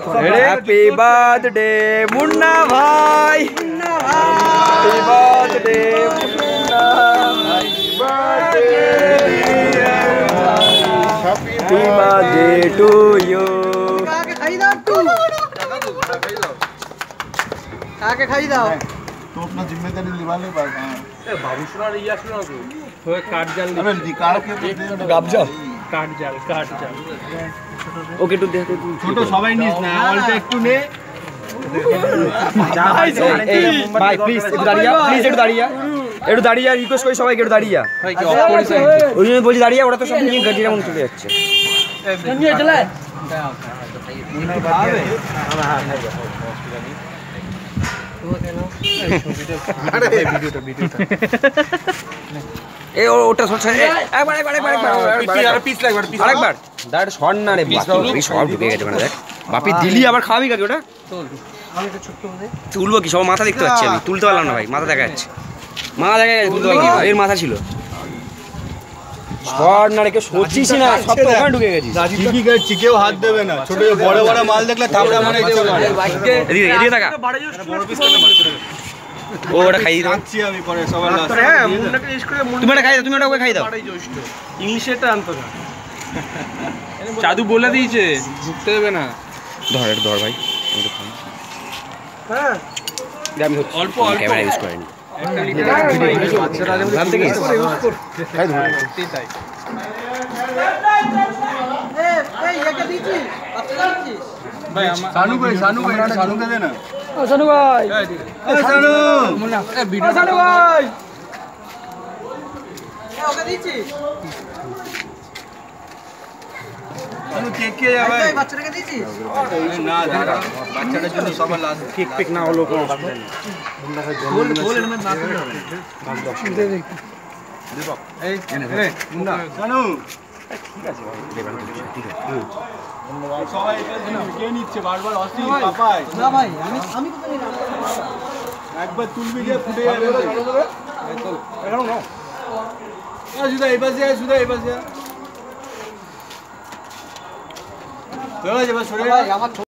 Happy birthday Munna भाई happy birthday happy birthday to you आके खाई जाओ तो। अपना ज़िम्मेदारी निभा ले पा रहा बाबू सुना रिया सुना तू। थोड़ा काट जाल अबे निकाल के तो काट जाल। काट जाल ওকে একটু দেখো। ছোট সবাই নিস না অল্প একটু নে। এই ভাই প্লিজ একটু দাঁড়িয়ে প্লিজ একটু দাঁড়িয়ে একটু দাঁড়িয়ে রিকোয়েস্ট করি সবাইকে একটু দাঁড়িয়ে ওই জন্য বলছি দাঁড়িয়ে ওরা তো সব নিয়ে গাড়ি যেমন চলে যাচ্ছে। এ ওটা শর্ট একবার একবার একবার একবার আরেকবার দাঁড় শর্ট না রে বাপি। সব ঢুকে গেছে মানে দেখ। বাপি দিলি আবার খাওয়াবি কাকে ওটা? তুলবো কি? সব মাথা দেখতে পাচ্ছি আমি। তুলতে পারলাম না ভাই মাথা দেখা যাচ্ছে। মাথা দেখা যাচ্ছে তুলতে পারলাম এর মাথা ছিল। শর্ট না রেখে সচ্ছিস না। সব তো ওখানে ঢুকে গেছিস। ঠিকই করে চিকেও হাত দেবে না। ছোট বড় বড় মাল দেখলে থাপড়া মানে এদিকে এদিকে টাকা ও ওটা খাই দিতে যাচ্ছি আমি পরে সবার লাস্ট হ্যাঁ মুন্নাকে জিজ্ঞেস করে মুন্না তুমি ওটা খাই দাও তুমি ওটা ওকে খাই দাও জ্যৈষ্ঠ ইংলিশেরটা আনতো না জাদু বলে দিয়েছে ঢুকতে দেবে না ধর এটা ধর ভাই আমি তো খাই হ্যাঁ আমি অল্প, অল্প। ক্যামেরা ইউজ করিনি দিছিস সানু ভাই সানু ভাই সানুকে দে না শানু ভাই। এ সানু শানু ভাই। এ ওকে সানু দিছিস না দে না। বাচ্চাটার সবাই কে নিচ্ছে বারবার না ভাই আমি আমি নিলাম একবার তুলবি ফুটে যাবে। এই পাশে এই পাশে সরে আমার